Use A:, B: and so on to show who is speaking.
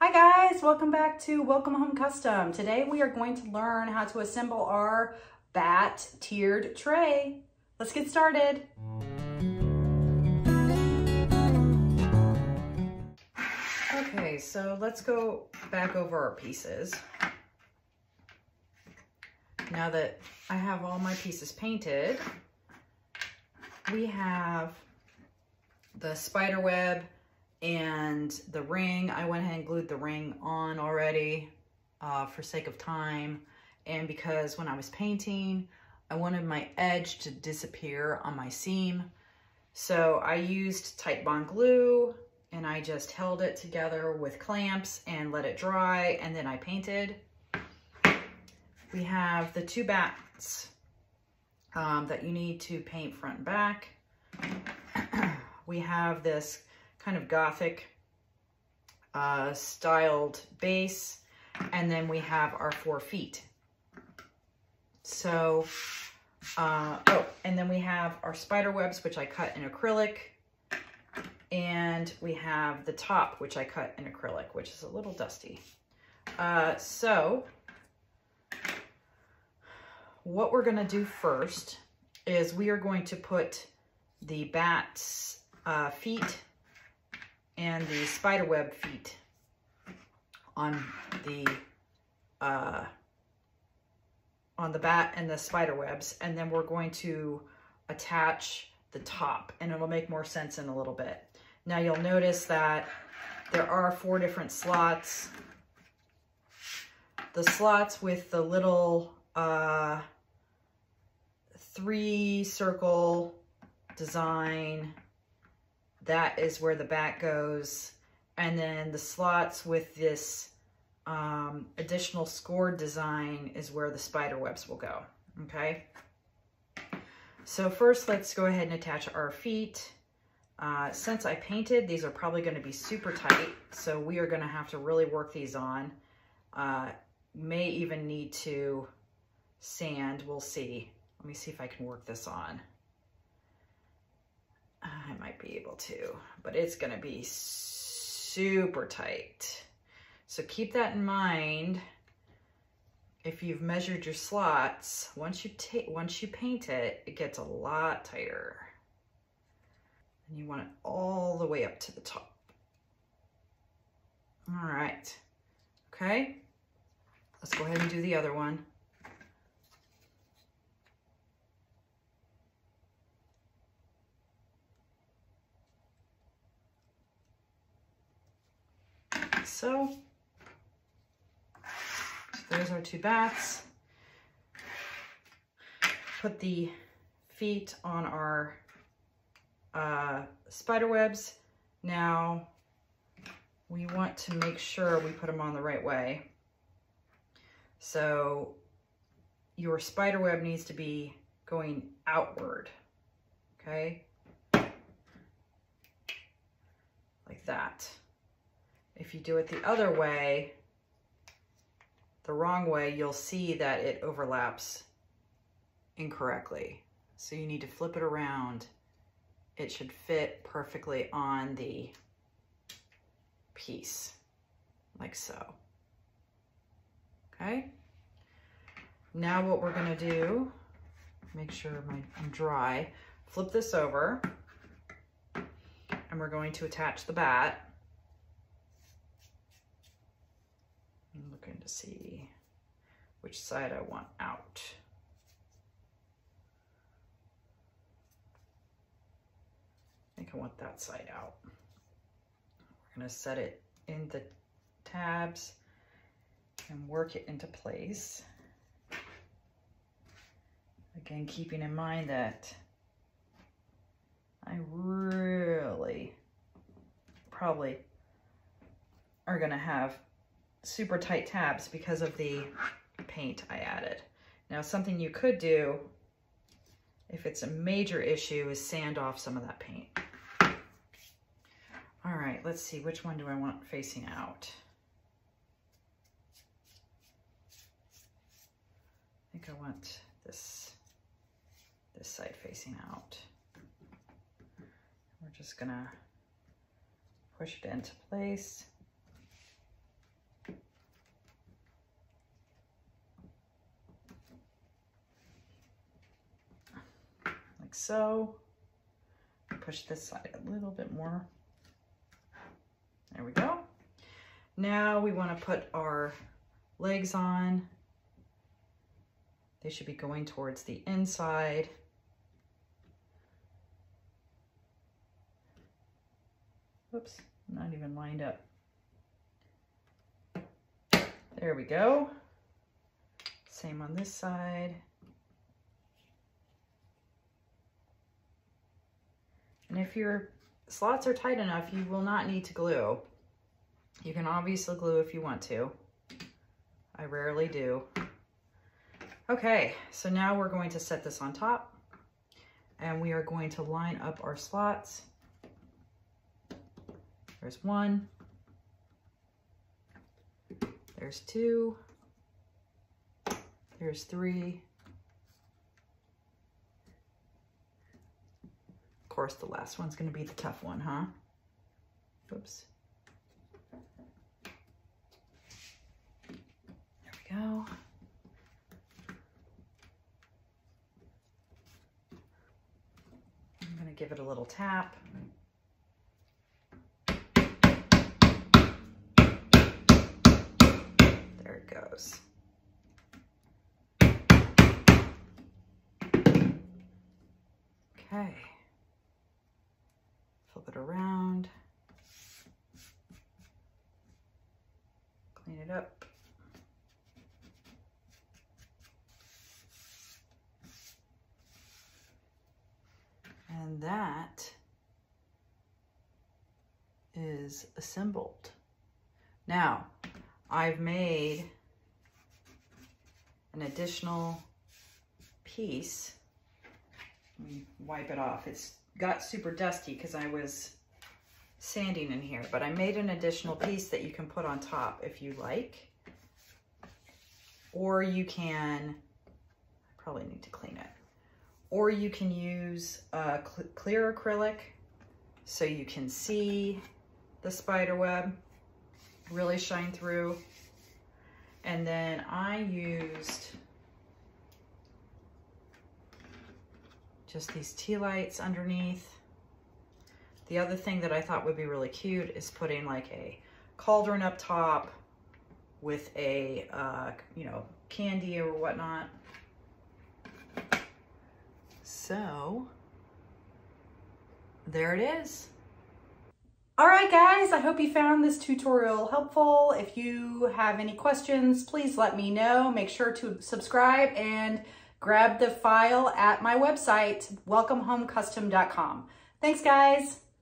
A: Hi guys, welcome back to Welcome Home Custom. Today we are going to learn how to assemble our bat tiered tray. Let's get started. Okay, so let's go back over our pieces. Now that I have all my pieces painted, we have the spider web and the ring. I went ahead and glued the ring on already uh, for sake of time. And because when I was painting, I wanted my edge to disappear on my seam. So I used Titebond glue and I just held it together with clamps and let it dry and then I painted. We have the two bats um, that you need to paint front and back. we have this kind of gothic uh, styled base. And then we have our four feet. So, uh, oh, and then we have our spider webs, which I cut in acrylic. And we have the top, which I cut in acrylic, which is a little dusty. Uh, so, what we're gonna do first is we are going to put the bat's uh, feet and the spiderweb feet on the uh, on the bat and the spider webs and then we're going to attach the top and it'll make more sense in a little bit. Now you'll notice that there are four different slots. The slots with the little uh, three circle design that is where the back goes. And then the slots with this um, additional scored design is where the spider webs will go, okay? So first, let's go ahead and attach our feet. Uh, since I painted, these are probably gonna be super tight, so we are gonna have to really work these on. Uh, may even need to sand, we'll see. Let me see if I can work this on. I might be able to, but it's going to be super tight. So keep that in mind. If you've measured your slots, once you take once you paint it, it gets a lot tighter. And you want it all the way up to the top. All right. Okay. Let's go ahead and do the other one. So. There's our two bats. Put the feet on our uh, spider webs. Now, we want to make sure we put them on the right way. So your spider web needs to be going outward, okay? Like that. If you do it the other way, the wrong way, you'll see that it overlaps incorrectly. So you need to flip it around. It should fit perfectly on the piece, like so. Okay? Now what we're gonna do, make sure my, I'm dry, flip this over, and we're going to attach the bat. I'm looking see which side I want out. I think I want that side out. We're gonna set it in the tabs and work it into place. Again, keeping in mind that I really probably are gonna have super tight tabs because of the paint I added. Now something you could do if it's a major issue is sand off some of that paint. All right, let's see, which one do I want facing out? I think I want this, this side facing out. We're just gonna push it into place. So. Push this side a little bit more. There we go. Now we want to put our legs on. They should be going towards the inside. Oops, not even lined up. There we go. Same on this side. And if your slots are tight enough, you will not need to glue. You can obviously glue if you want to. I rarely do. Okay, so now we're going to set this on top and we are going to line up our slots. There's one, there's two, there's three, course, the last one's gonna be the tough one, huh? Oops. There we go. I'm gonna give it a little tap. There it goes. Okay. It around. Clean it up. And that is assembled. Now, I've made an additional piece. Let me wipe it off. It's got super dusty because I was sanding in here, but I made an additional piece that you can put on top if you like. Or you can, I probably need to clean it. Or you can use a cl clear acrylic so you can see the spider web really shine through. And then I used just these tea lights underneath. The other thing that I thought would be really cute is putting like a cauldron up top with a, uh, you know, candy or whatnot. So there it is.
B: All right, guys, I hope you found this tutorial helpful. If you have any questions, please let me know. Make sure to subscribe and grab the file at my website, welcomehomecustom.com. Thanks, guys.